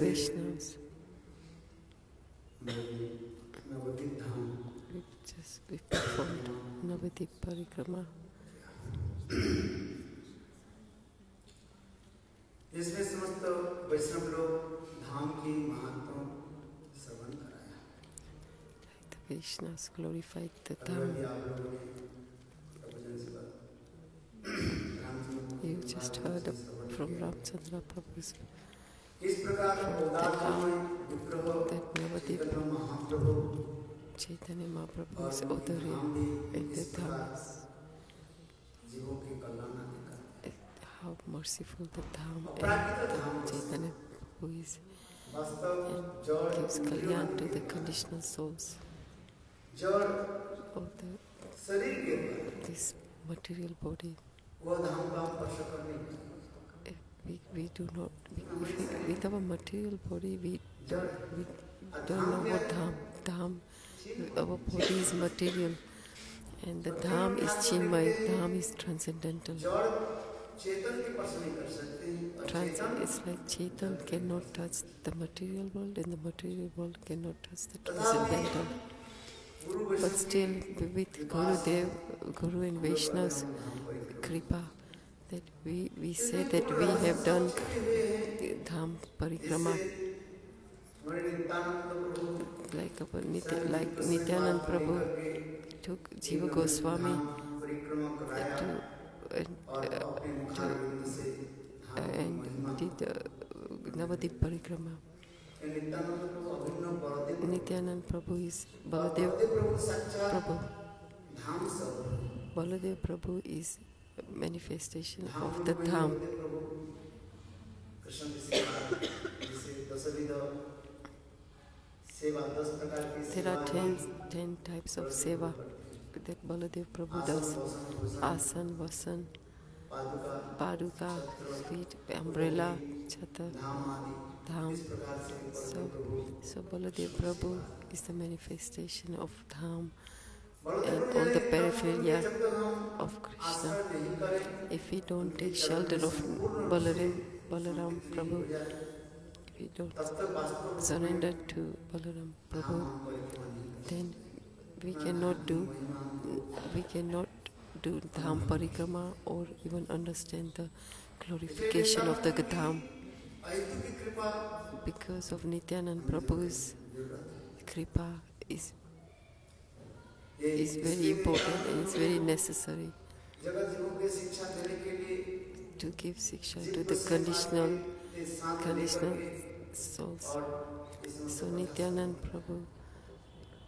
Vaishnavas. We've just we performed Navadip Parikrama. इसमें समस्त वैष्णव लोग धाम की महत्व श्रवण कराया The Vaishnavas glorified the Dham. You just heard from Ramchandra Prabhu's किस प्रकार चैतन्य महाप्रभु से उतरे how merciful the Dham and Chaitanya who is and gives kalyan to the conditional souls of the, this material body. we, we do not, we, we, with our material body, we don't, we don't know what dham. Dham, our body is material, and the dham is chinmay, dham is transcendental. Trans. it's like Chetan cannot touch the material world, and the material world cannot touch the transcendental. But still, with Guru Dev, Guru and Vaishnavas, Kripa that we, we say that we have done Dham Parikrama. Like, Nitya, like Nityanand Prabhu took Jiva Goswami to, and, uh, to, uh, and did uh, Navadip Parikrama. Nityanand Prabhu is Baladev Prabhu. Baladev Prabhu is manifestation of the Dham. There are ten, ten types of seva that Baladev Prabhu does. Asan, Vasan, Paduka, feet, umbrella, chata, dham. So, so Baladev Prabhu is the manifestation of dham and all the periphery of Krishna. If we don't take shelter of Balaram, Balaram Prabhu, if we don't surrender to Balaram Prabhu, then we cannot do we cannot do Dham Parikrama or even understand the glorification of the Dham. Because of Nityanand Prabhu's Kripa is is very important and it's very necessary to give siksha to the conditional, conditional souls. So Nityanand Prabhu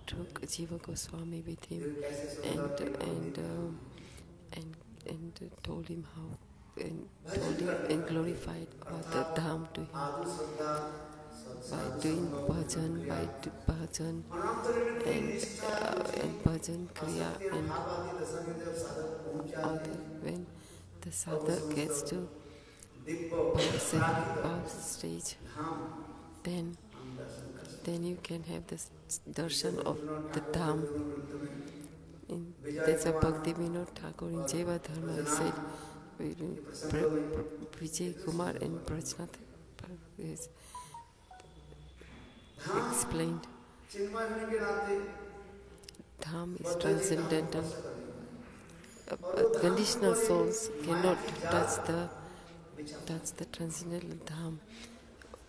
took Jiva Goswami with him and and um, and and told him how and told him and glorified the Dham to him. By doing bhajan by bhajan and, uh, and bhajan kriya and other, when the sadhak gets to above stage then then you can have the darshan of the dham. In, that's a Bhakti Vinod Thakur in Jaiva Dharma he said Vijay Kumar and Brajnath is explained. Dham is transcendental. Uh, conditional souls cannot touch the touch the transcendental dham.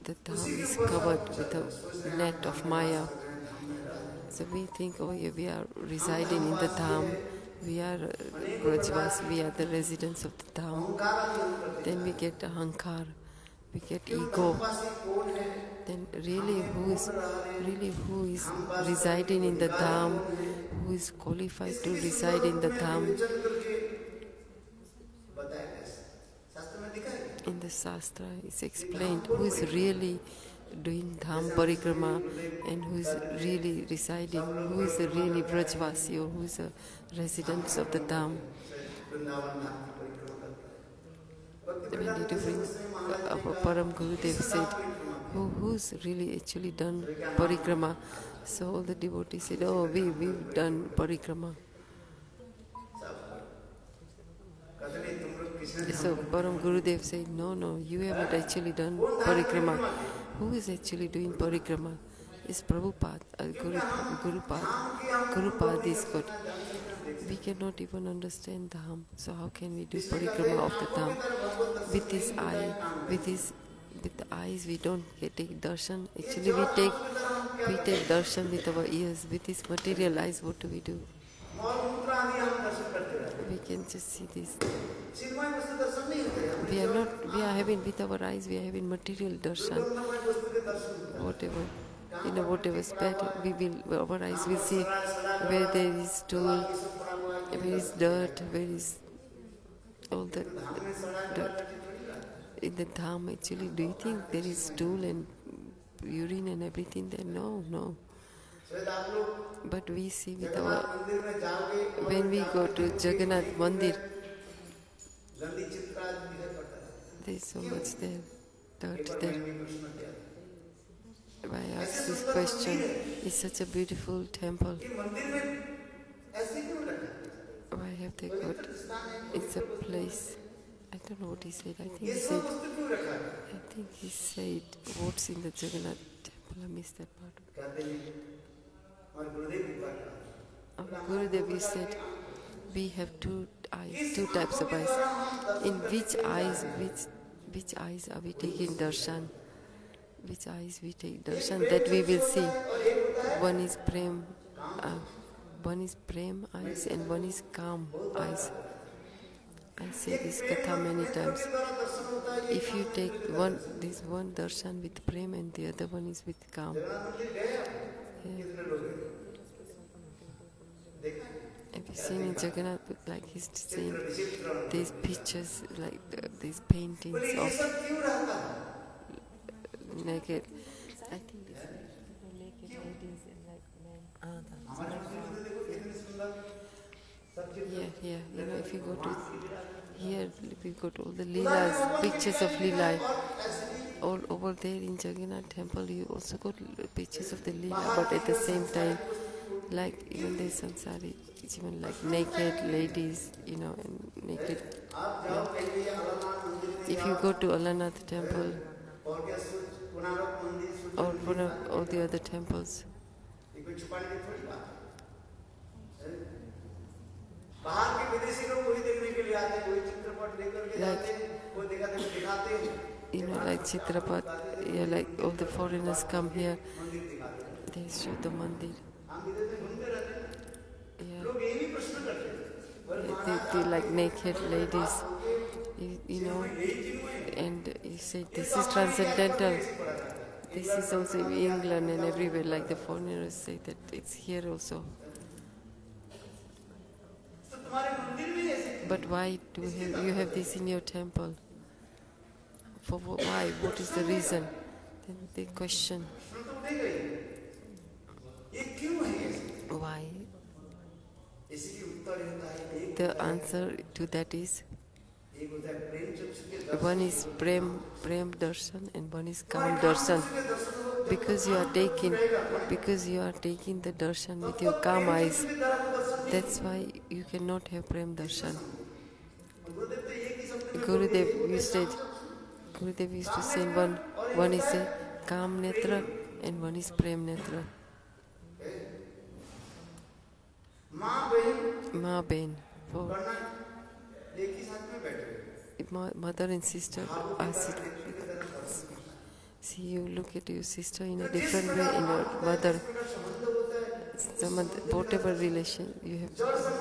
The dham is covered with a net of maya. So we think, oh, yeah, we are residing in the dham. We are uh, Brajvas, we are the residents of the dham. Then we get ahankar, we get ego and really who is really who is residing in the dham, who is qualified to reside in the dham. In the Shastra is explained who is really doing dham parikrama and who is really residing, who is a really Brajvasi or who is a resident of the dham. When did you uh, Param Gurudev said who, who's really actually done parikrama. So all the devotees said, oh, we, we've done parikrama. So Param Gurudev said, no, no, you haven't actually done parikrama. Who is actually doing parikrama? It's Prabhupada, uh, Guru, Gurupada. Gurupada is good. We cannot even understand Dham, so how can we do parikrama of the Dham? With his eye, with his with the eyes we don't take darshan. Actually we take we take darshan with our ears. With this material eyes what do we do? We can just see this. We are not we are having with our eyes we are having material darshan. Whatever you know whatever bad we will our eyes will see where there is stool where is dirt where is all that dirt in the town actually do you think there is stool and urine and everything there no no but we see with our when we go to jagannath mandir there's so much there dirt there I ask this question. It's such a beautiful temple. Why have they got? It's a place I don't know what he said. I think he said, I think he said, what's in the Jagannath temple? I missed that part. Um, Gurudev, said, we have two eyes, two types of eyes. In which eyes, which, which eyes are we taking darshan? Which eyes we take darshan that we will see? One is prem, uh, one is prem eyes, and one is kam eyes. I say this katha many times. If you take one, this one darshan with prem and the other one is with kam. Yeah. Have you seen in Jagannath like he's saying these pictures, like these paintings of naked? I think this naked ladies and like men. Ah, yeah, yeah. You know, if you go to here we got all the Leelas, pictures of Leela. All over there in Jagannath temple, you also got pictures of the Leela, but at the same time, like even there's some it's even like naked ladies, you know, and naked. If you go to Alarnath temple or one of all the other temples, बाहर के विदेशी लोग देखने के लिए आते हैं like, you know, like Chitrapat, yeah, like all the foreigners come here, they show the mandir. Yeah. They, they, like naked ladies, you, you know, and you say this is transcendental. This is also in England and everywhere, like the foreigners say that it's here also. But why do you have this in your temple? For why? What is the reason? Then they question. Why? The answer to that is one is Prem, Prem Darshan and one is Kam Darshan. Because you are taking because you are taking the darshan with your kam eyes. That's why you cannot have Prem Darshan. Gurudev used to, Gurudev used to say one, one is a Kam Netra and one is Prem Netra. Ma Ben. For mother and sister are See, you look at your sister in a different way, In your mother. Some, whatever relation you have,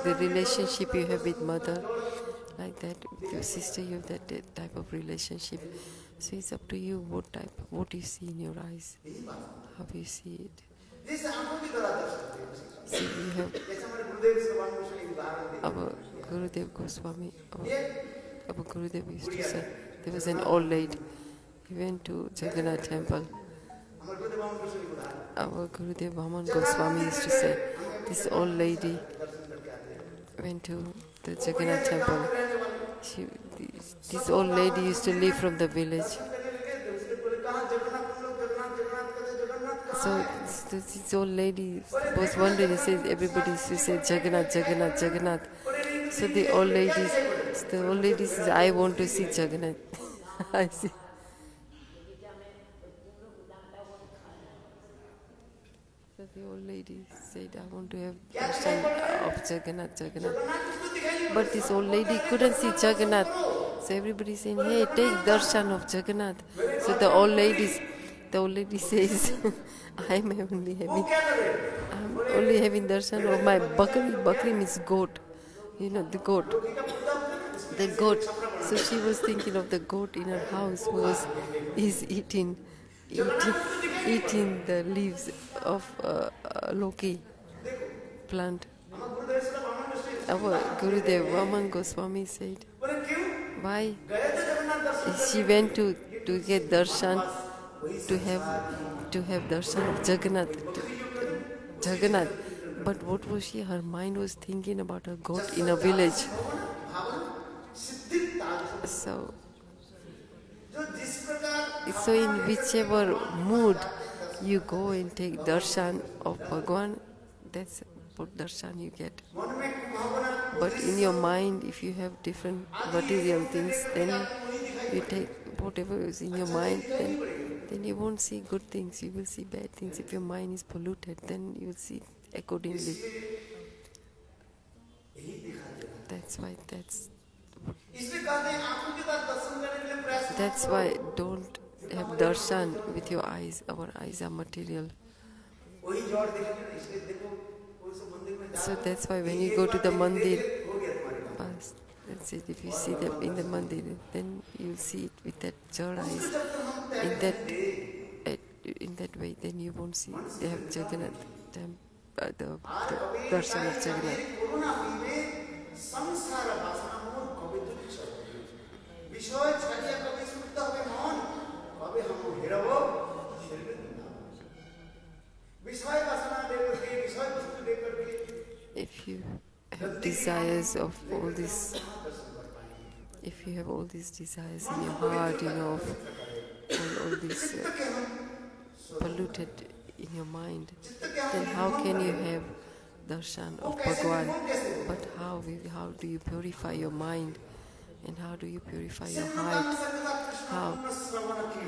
the relationship you have with mother like that with your sister you have that, type of relationship. So it's up to you what type what you see in your eyes how you see it. See we have our Gurudev Goswami our, our Gurudev used to say there was an old lady. He went to Jagannath temple. Our Gurudev Vaman Goswami used to say this old lady went to the Jagannath temple. She, this, old lady used to live from the village. So this, old lady was one she said everybody used to say Jagannath, Jagannath, Jagannath. So the old lady, the old lady says, I want to see Jagannath. I see. So the old lady said, I want to have darshan of Jagannath, Jagannath. But this old lady couldn't see Jagannath. So everybody saying, hey, take darshan of Jagannath. So the old ladies, the old lady says, I'm only having, I'm only having darshan of my bakri. Bakri means goat. You know, the goat. The goat. So she was thinking of the goat in her house who was, is eating, eating, eating the leaves of uh, uh, Loki plant our Gurudev Vaman Goswami said, why she went to, to get darshan, to have, to have darshan of Jagannath, to, Jagannath. But what was she? Her mind was thinking about a goat in a village. So, so in whichever mood you go and take darshan of Bhagwan, that's darshan you get. But in your mind, if you have different material things, then you take whatever is in your mind, then, then you won't see good things, you will see bad things. If your mind is polluted, then you will see accordingly. That's why that's. That's why don't have darshan with your eyes. Our eyes are material. So that's why when you go to the mandir, that's it. If you see them in the mandir, then you see it with that jara eyes. In that, in that way, then you won't see. They have Jagannath, them, the, the darshan of Jagannath. If you have desires of all this, if you have all these desires in your heart, you know, of all, all these uh, polluted in your mind, then how can you have darshan of Bhagwan? But how, how do you purify your mind? And how do you purify your heart? How?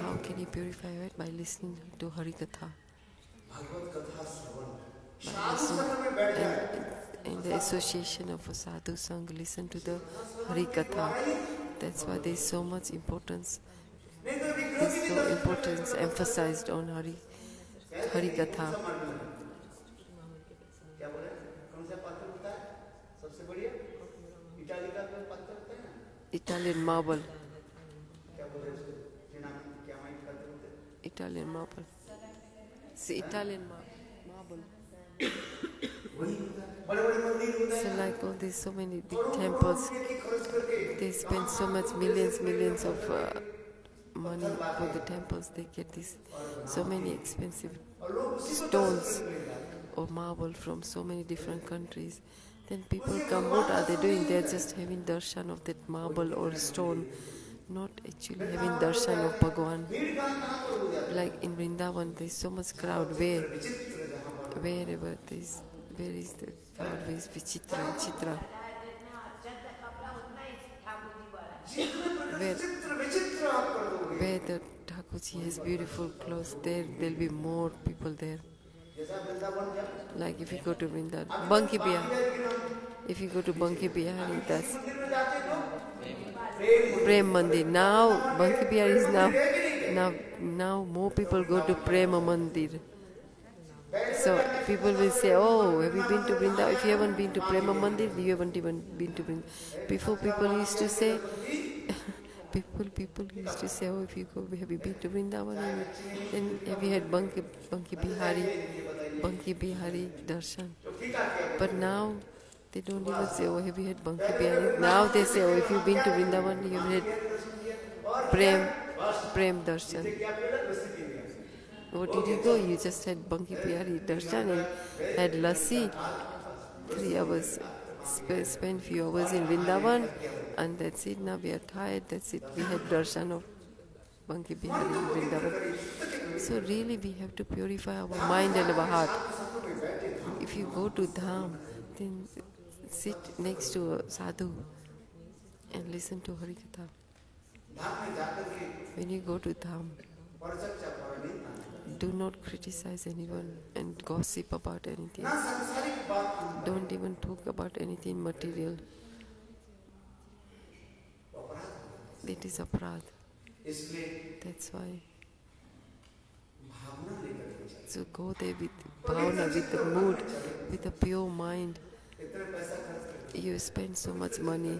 How can you purify it? By listening to Harikatha. In the association of a sadhu listen to the Hari Katha. That's why there is so much importance. There's so importance emphasized on Hari, Hari Katha. Italian marble. Italian marble. It's Italian mar marble. so like all these so many big temples, they spend so much millions, millions of uh, money for the temples. They get these so many expensive stones or marble from so many different countries. Then people come, what are they doing? They're just having darshan of that marble or stone not actually having darshan of Bhagwan. Like in Vrindavan, there's so much crowd where, wherever this? where is the crowd, where is Vichitra and Chitra. Where, where the Thakurji has beautiful clothes, there there'll be more people there. Like if you go to Vrindavan, Banki If you go to Banki Bihari, that's Prem Mandir. Now Banki Bihar is now now now more people go to Prema Mandir. So people will say, Oh, have you been to Vrindavan? If you haven't been to Prema Mandir, you haven't even been to Vrindavan. Before people used to say people people used to say, Oh, if you go have you been to Vrindavan and then have you had Banki Banki Bihari Banki Bihari Darshan? But now they don't even say, oh, have you had Banki Biryani? Now they say, oh, if you've been to Vrindavan, you've had Prem, Prem Darshan. What did you go? You just had Banki Biryani Darshan and had Lassi. Three hours, sp- spent few hours in Vrindavan, and that's it. Now we are tired, that's it. We had Darshan of Banki Bihari in Vrindavan. So really we have to purify our mind and our heart. If you go to Dham, then sit next to a sadhu and listen to Harikatha. When you go to Dham, do not criticize anyone and gossip about anything. Don't even talk about anything material. It is prad. That's why. So go there with bhavana, with the mood, with a pure mind you spend so much money,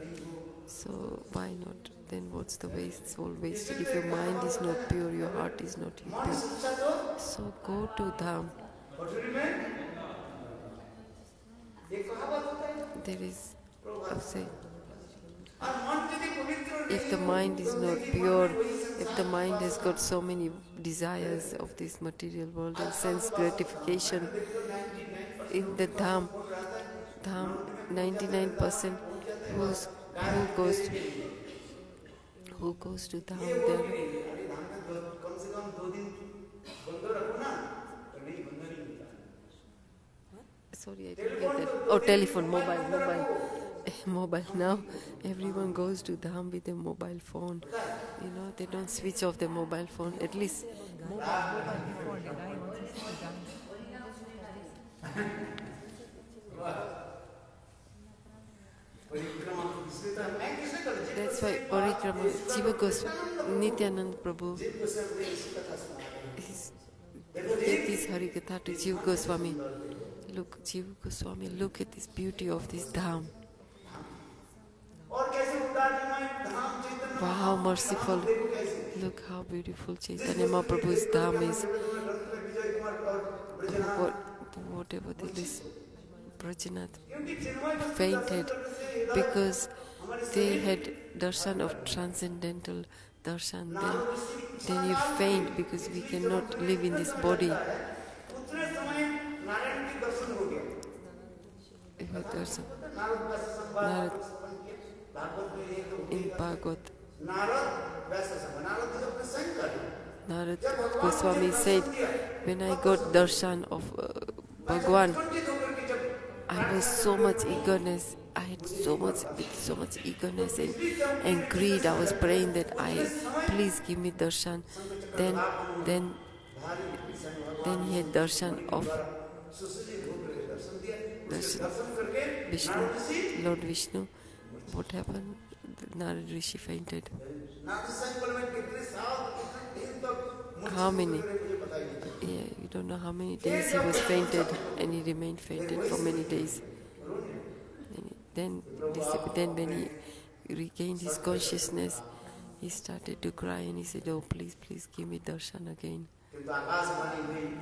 so why not? Then what's the waste? It's all wasted. If your mind is not pure, your heart is not pure. So go to Dham. There is, I say, if the mind is not pure, if the mind has got so many desires of this material world and sense gratification in the Dham, Dham 99% who's, who goes to, who goes to dham there. Sorry i didn't get that. Oh telephone mobile mobile. Mobile now. Everyone goes to dham with a mobile phone. You know they don't switch off the mobile phone. At least mobile, mobile That's why Parikrama, Jiva Goswami, Nityanand Prabhu, his, take this Harikatha to Jiva Goswami. Look, Jiva Goswami, look at this beauty of this dham. Wow, how merciful. Look how beautiful Chaitanya Mahaprabhu's dham is. What, whatever this Fainted because they had darshan of transcendental darshan. Then, then you faint because we cannot live in this body. Darshan. In Bhagavad. Narad Goswami said, when I got darshan of uh, Bhagwan, I was so much eagerness. I had so much, so much eagerness and, and greed. I was praying that I, please give me darshan. Then, then, then he had darshan of darshan, Vishnu, Lord Vishnu. What happened? Narad Rishi fainted. How many? yeah, you don't know how many days he was fainted, and he remained fainted for many days. And then, then when he regained his consciousness, he started to cry and he said, "Oh, please, please give me darshan again."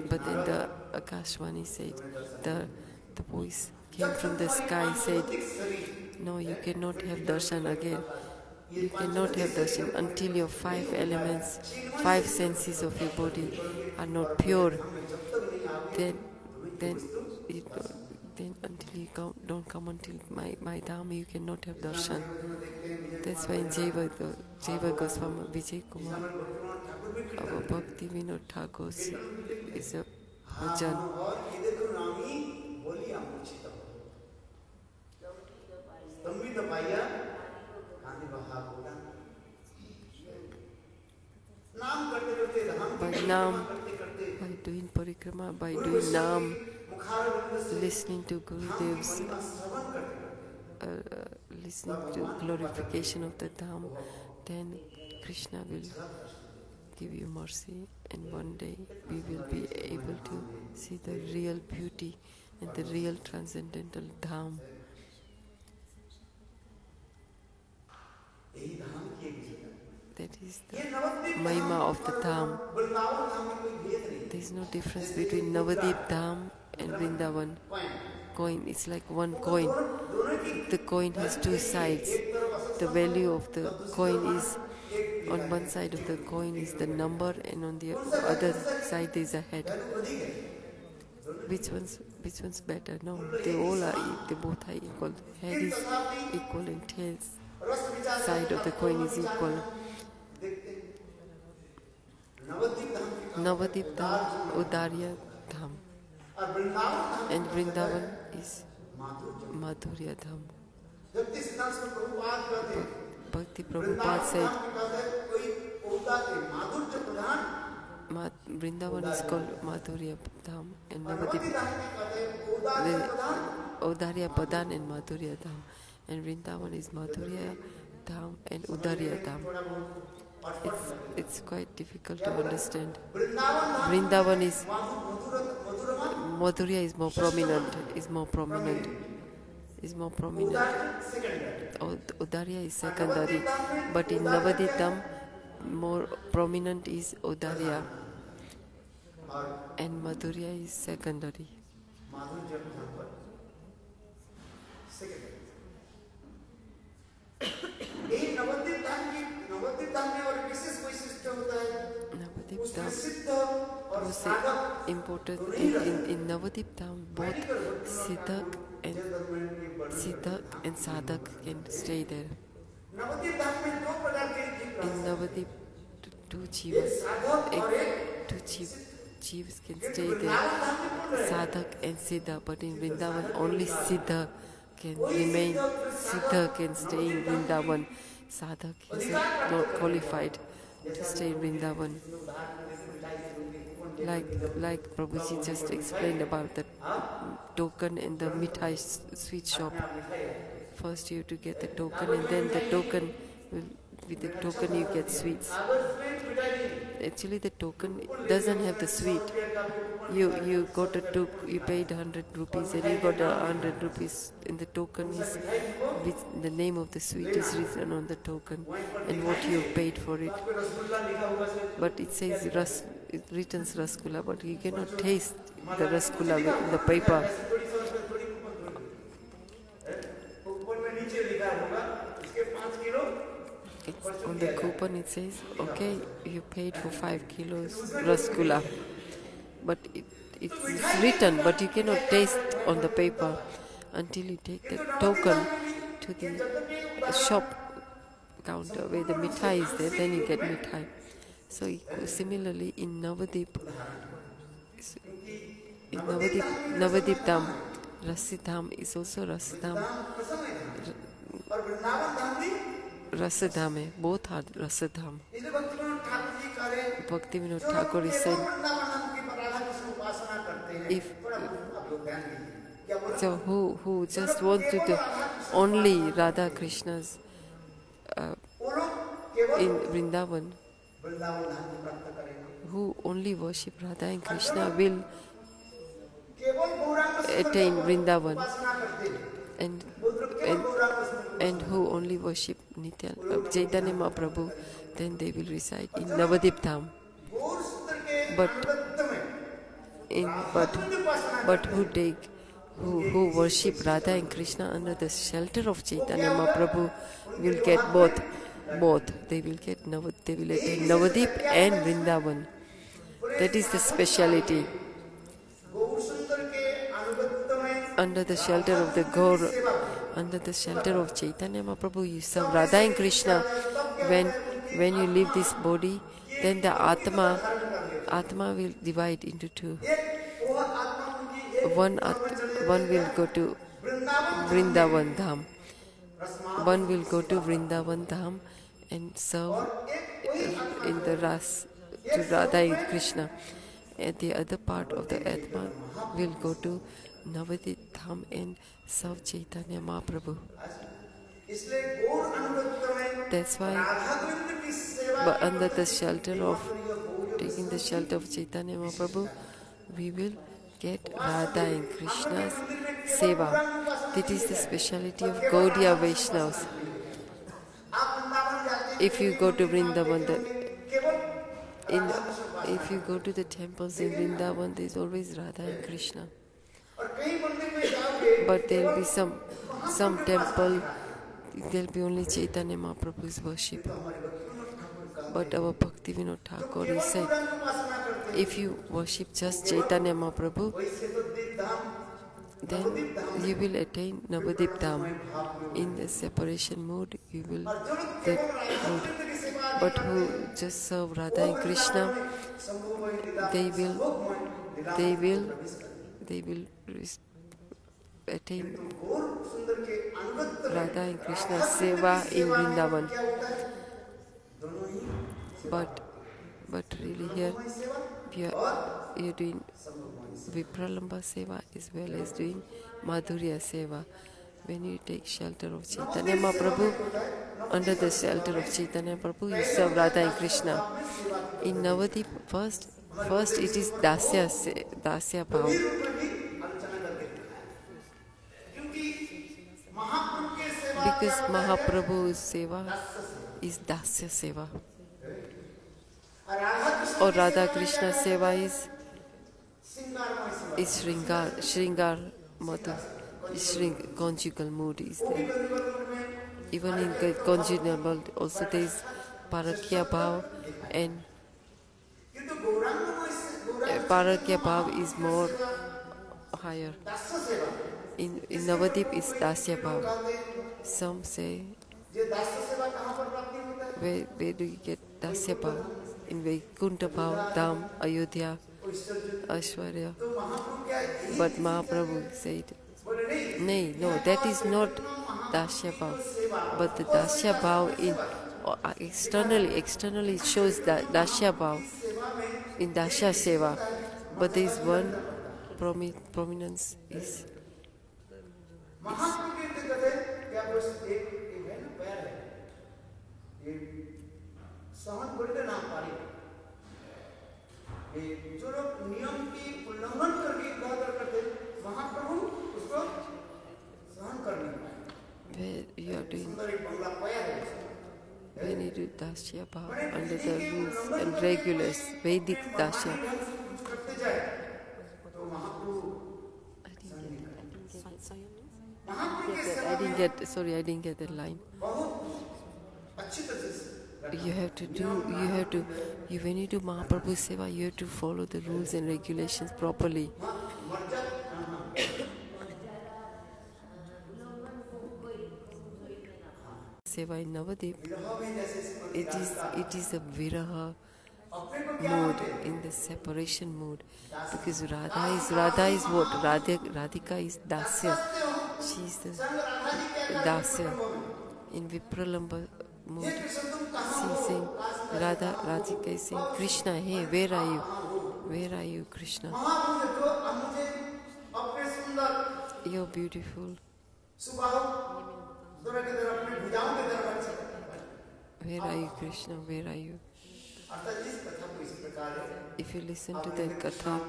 But then the Akashwani said, the the voice came from the sky said, "No, you cannot have darshan again." You cannot have darshan until your five elements, five senses of your body are not pure. Then, then, don't, then until you come, don't come until my my dham, you cannot have darshan." That's why in Jaiva, Jaiva Goswami Vijay Kumar, our Bhakti Vinod Thakur is a bhajan by Nam, by doing parikrama, by doing Nam, listening to Gurudev's, uh, uh, listening to glorification of the Dham, then Krishna will give you mercy, and one day we will be able to see the real beauty and the real transcendental Dham. That is the mahima of the Dham. There is no difference between Navadip Dham and Vrindavan coin. It's like one coin. The coin has two sides. The value of the coin is on one side of the coin is the number and on the other side is a head. Which one's which one's better? No, they all are they both are equal. Head is equal and tails side of the coin is equal. Navadip Dham, Udarya Dham, और वृंदावन धाम and Vrindavan is माधुर्य Madhurya Dham. जबकि सिद्धांत में प्रभुपाद कहते हैं Bhakti Vrindavan Prabhupada said धाम के कहते हैं कोई औदा के माधुर्य प्रधान Ma- Vrindavan is called Madhurya Dham, and Navadip Nabadwip धाम में कहते हैं औदा के The Pradhan Udarya Padan and Madhurya Dham. And Vrindavan is Madhurya Dham and Udarya Dham. it's, it's quite difficult to understand. Vrindavan is Madhurya is more prominent. Is more prominent. Is more prominent. Udarya is secondary, but in Navaditam, more prominent is Udarya, and Madhurya is secondary. Navadip was imported in, in, in Navadip town both Siddhak and Siddhak and Sadak can stay there. In Navadip two jivas two jivas, can stay there. Sadak and Siddha but in Vrindavan only Siddha can remain Siddha can stay in Vrindavan. Sadak is not qualified stay in Vrindavan. Like like Prabhuji just explained about the token in the mithai sweet shop. First you have to get the token and then the token will, with the token you get sweets actually the token doesn't have the sweet. You you got a token, you paid 100 rupees and you got a 100 rupees in the token is with the name of the sweet is written on the token and what you paid for it. But it says ras, it written rasgulla, but you cannot taste the rasgulla in the paper. The coupon it says, okay, you paid for five kilos rasgulla. But it, it is written, but you cannot taste on the paper until you take the token to the shop counter where the mithai is there, then you get mithai. So similarly in Navadip, in Navadip, Navadip Dham, Rasidham is also Rasidham. Rasadhame. Both are Rasadham. Bhakti Vinod Thakur is saying, if so who who just want to do only Radha Krishna's uh, in Vrindavan, who only worship Radha and Krishna will attain Vrindavan and and, and who only worship Nityan, uh, Chaitanya Mahaprabhu, then they will reside in Navadip Dham. But in but but who take who, who worship Radha and Krishna under the shelter of Chaitanya Mahaprabhu will get both both they will get Navad, they will attain Navadip and Vrindavan. That is the speciality. under the shelter of the Gaur, under the shelter of Chaitanya Mahaprabhu, you serve Radha and Krishna. When, when you leave this body, then the Atma, Atma will divide into two. One, at, one will go to Vrindavan Dham. One will go to Vrindavan Dham and serve in the Ras to Radha and Krishna. And the other part of the Atma will go to Navadip Dham and serve Chaitanya Mahaprabhu. That's why but under the shelter of taking the shelter of Chaitanya Mahaprabhu, we will get Radha and Krishna's seva. That is the speciality of Gaudiya Vaishnavas. If you go to Vrindavan, in, if you go to the temples in Vrindavan, there is always Radha and Krishna but there'll be some some temple there'll be only Chaitanya Mahaprabhu's worship. But our Bhakti Vinod Thakur he said, if you worship just Chaitanya Mahaprabhu, then you will attain Navadip Dham. In the separation mode, you will that. But who just serve Radha and Krishna, they will, they will, they will attain Radha and Krishna seva in Vrindavan. But but really here we are, you're doing Vipralamba seva as well as doing Madhurya seva. When you take shelter of Chaitanya Mahaprabhu, under the shelter of Chaitanya Mahaprabhu, you serve Radha and Krishna. In Navadi, first, first it is Dasya, Dasya Bhav. Because Mahaprabhu's seva is Dasya seva. और Radha Krishna Or Radha Krishna seva is, is Shringar, Shringar Madhu. Shring, conjugal mood is there. Even in the conjugal world, also there is Parakya Bhav and uh, Parakya Bhav is more higher. In, in Navadip is Dasya Bhav. Some say, where, where do you get Dasya In Vaikuntha Bhav, Dham, Ayodhya, Aishwarya. But Mahaprabhu said, Nay, no, that is not Dasya But the Dasya in uh, externally externally shows that dasya in dasya seva but there is one promi prominence is, is establish एक event पैर है। ये सहन करके ना पारी। ये जो लोग नियम की उल्लंघन करके इबादत करते महाप्रभु उसको सहन कर नहीं पाए When you are doing, when you do dasya bhav under the rules and regulars, Vedic dasya, तो महाप्रभु I didn't get. Sorry, I didn't get that line. You have to do. You have to. You, when you do Mahaprabhu Seva, you have to follow the rules and regulations properly. Seva in Navadip, it is it is a viraha mode in the separation mode because Radha is Radha is what Radha, Radhika is dasya she is the Dasya in Vipralamba mood. She saying, Radha, Radhika is saying, Krishna, hey, where are you? Where are you, Krishna? You're beautiful. Where are you, Krishna? Where are you? If you listen to that katha,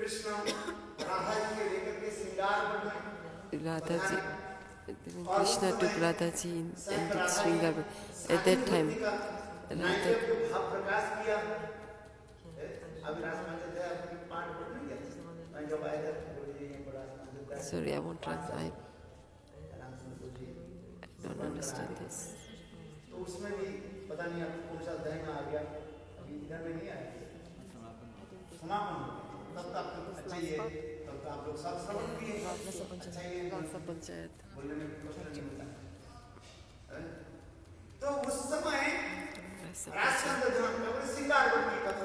Krishna Radha ji के लेकर के श्रृंगार बन Radha ji Krishna took Radha ji in, in the swinger at that time. Radha Sorry, I won't run. I, I don't understand this. तो उसमें भी पता नहीं आपको कौन सा दहन आ गया अभी इधर में नहीं आया समापन हो गया तब तक अच्छा ही है तब तक आप लोग सब समझ भी हैं अच्छा ही है सब पंचायत बोलने में क्वेश्चन नहीं होता तो उस समय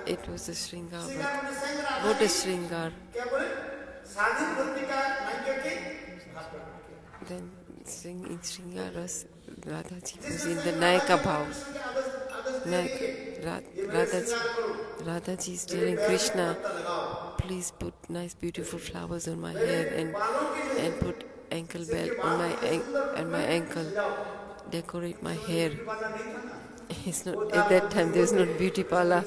It was a Sringar. What is Sringar? Then sing in Sringaras, Radha Ji was in the Nayaka bhav. Nayaka. Radhaji, Radhaji is telling Krishna, please put nice beautiful flowers on my head and, and put ankle belt on my and my ankle, decorate my hair. It's not at that time there's not beauty parlor.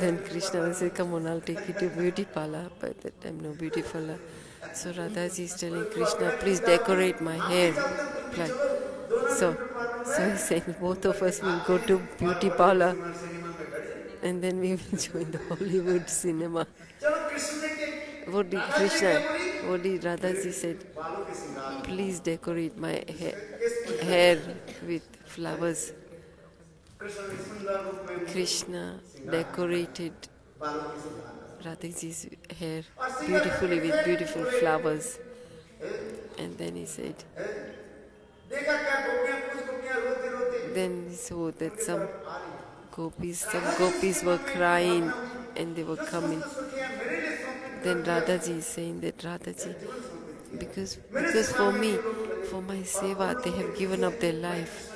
Then Krishna will say, Come on, I'll take you to beauty parlor. But at that time no beauty parlor. So Radhaji is telling Krishna, please decorate my hair. Like, so so he said, both of us will go to beauty parlor and then we will join the Hollywood cinema. What did Krishna, what did Radhaji said? Please decorate my ha hair with flowers. Krishna decorated Radhaji's hair beautifully with beautiful flowers. And then he said, then he saw that some gopis, some gopis were crying and they were coming. Then Radhaji is saying that Radhaji, because because for me, for my seva, they have given up their life,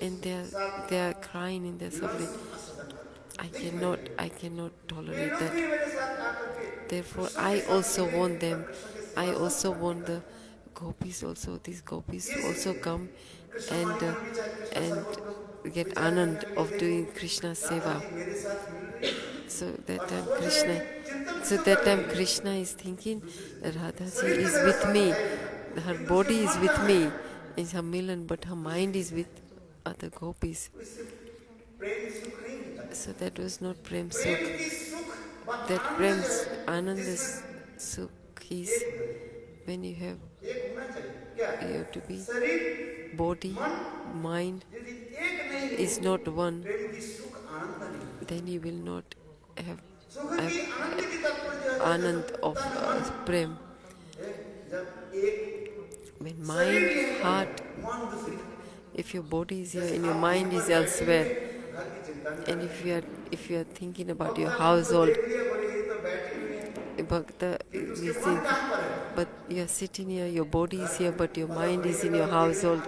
and they are they are crying and they're suffering. I cannot I cannot tolerate that. Therefore, I also want them. I also want the gopis also these gopis also come and, uh, and get anand of doing Krishna seva. So that time Krishna, so that time Krishna is thinking Radha, Radhaji is with me, her body is with me in Sammilan, but her mind is with other gopis. So that was not Prem Sukh. That Prem is Sukh is when you have have to be. Body, mind is not one, then you will not have, have anand of uh, prem. When mind, heart, if your body is here and your mind is elsewhere, and if you are if you are thinking about your household, Bhakta, you see you are sitting here, your body is here, but your mind is in your household,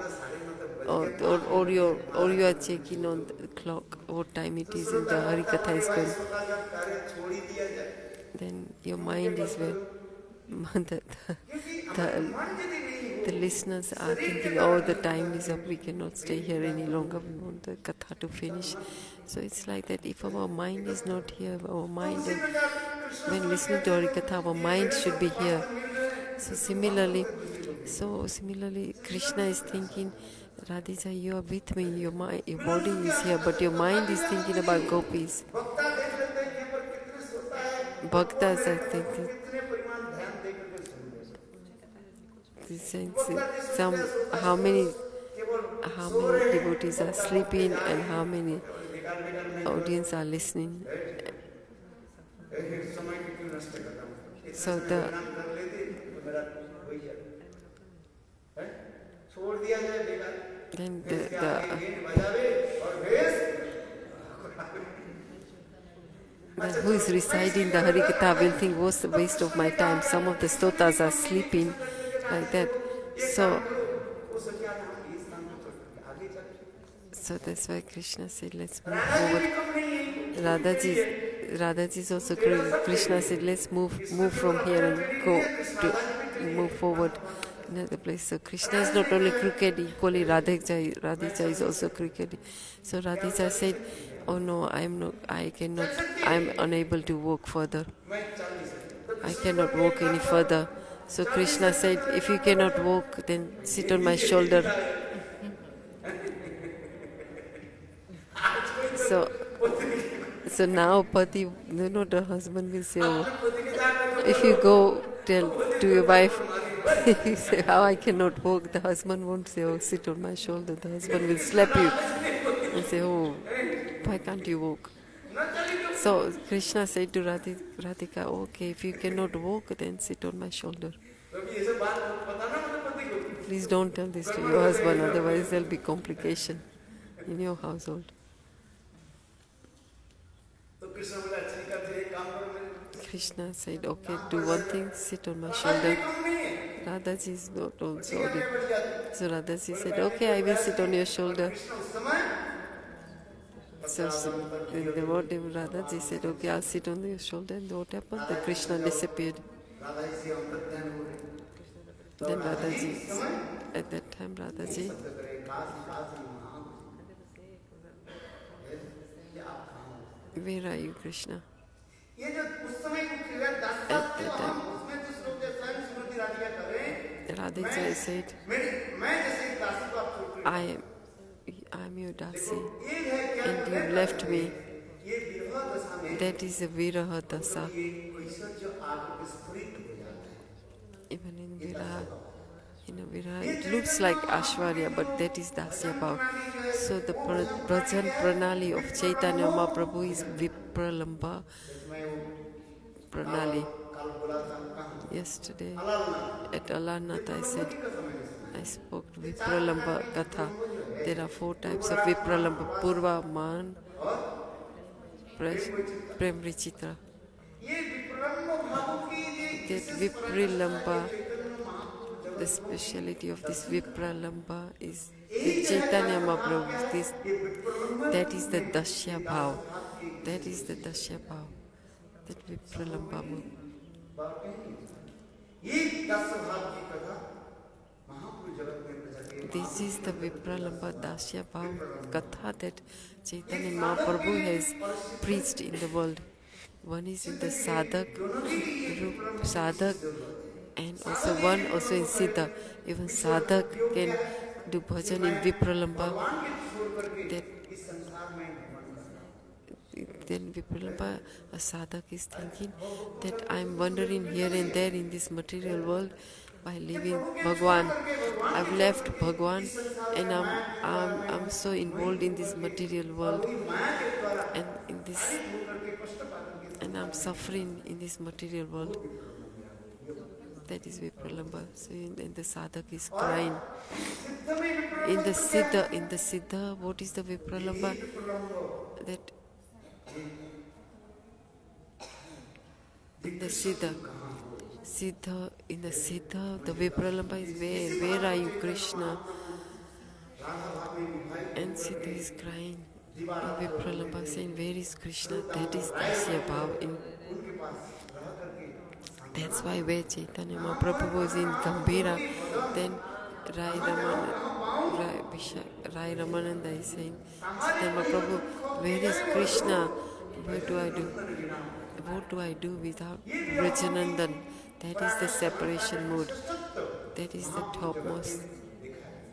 or, or, or, or you are checking on the clock what time it is in the Harikatha is going. Then your mind is where the, the, the listeners are thinking, oh, the time is up, we cannot stay here any longer, we want the Katha to finish. So it's like that if our mind is not here, our mind, when listening to Harikatha, our mind should be here. So similarly, so similarly, Krishna is thinking, Radhaji, you are with me, your mind, your body is here, but your mind is thinking about gopis. Bhaktas are thinking. Some how many how many devotees are sleeping and how many audience are listening. So the then the, the who is reciting the Harikatha will think, what's the waste of my time? Some of the stotas are sleeping like that. So, so that's why Krishna said, let's move forward. Radhaji, Radhaji is also Krishna said, let's move, move from here and go to move forward another place. So Krishna is not only crooked, equally Radhika, Radhika is also crooked. So Radhika said, oh no, I am not, I cannot, I am unable to walk further. I cannot walk any further. So Krishna said, if you cannot walk, then sit on my shoulder. So, so now Pati, you know, the husband will say, oh, if you go tell to your wife, he say, how I cannot walk, the husband won't say, oh, sit on my shoulder. The husband will slap you and say, oh, why can't you walk? So Krishna said to Radhika, okay, if you cannot walk, then sit on my shoulder. Please don't tell this to your husband, otherwise there'll be complication in your household. Krishna said, okay, do one thing, sit on my shoulder. Radhaji is not also So Radhaji said, okay, I will sit on your shoulder. So, so in the word Radhaji said, okay, I'll sit on your shoulder. And what happened? The Krishna disappeared. Then Radhaji, at that time, Radhaji, where are you, Krishna? At that time, Radhika said, I am, I am your dasi, and you left me. That is a viraha dasa. Even in viraha, it looks like Aishwarya, but that is dasya bhav. So the bhajan Pranali of Chaitanya Mahaprabhu is Vipralamba Pranali. Yesterday at Alarnath I said I spoke Vipralamba Katha. There are four types of Vipralamba Purva, Man, Prem Vichitra. That Vipralamba, the speciality of this Vipralamba is the Chaitanya Mahaprabhu. This, that is the Dasya Bhav. That is the Dasya Bhav. That Vipralamba this is the Vipralamba Dasya Bhav Katha that Chaitanya Mahaprabhu has preached in the world. One is in the Sadhak, Rup Sadhak, and also one also in Siddha. Even Sadhak can do bhajan in Vipralamba. That then Vipralamba, a sadhak is thinking that I am wandering here and there in this material world by leaving Bhagwan. I've left Bhagwan and I'm, I'm, I'm so involved in this material world and in this and I'm suffering in this material world. That is Vipralamba. So in, in the sadhak is crying. In the Siddha, in the Siddha, what is the Vipralamba? That in the Siddha. Siddha, in the Siddha, the Vipralamba is where? Where are you, Krishna? And Siddha is crying. And Vipralamba saying, Where is Krishna? That is Dasya Bhav. In, That's why where Chaitanya Mahaprabhu was in Gambhira, then Rai Ramananda, Rai, Visha- Rai Ramananda is saying, Chaitanya Mahaprabhu, where is Krishna? What do I do? What do I do without Brajanandan? That is the separation mood. That is the topmost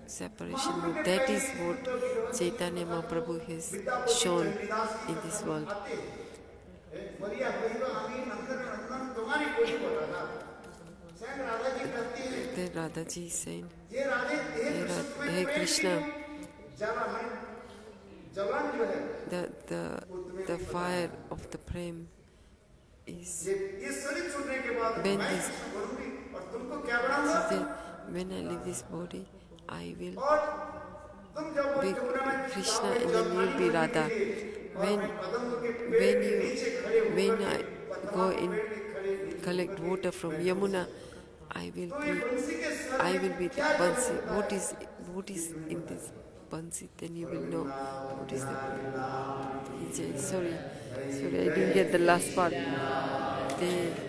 separation mood. That is what Chaitanya Mahaprabhu has shown in this world. The, fire of the prem is when, when I leave this body, I will be Krishna and then you will be Radha. When, when, you, when I go in collect water from Yamuna, I will be, I will be the Bansi. What is, what is in this Bansi? Then you will know what is the. Sorry, sorry, I didn't get the last part. The,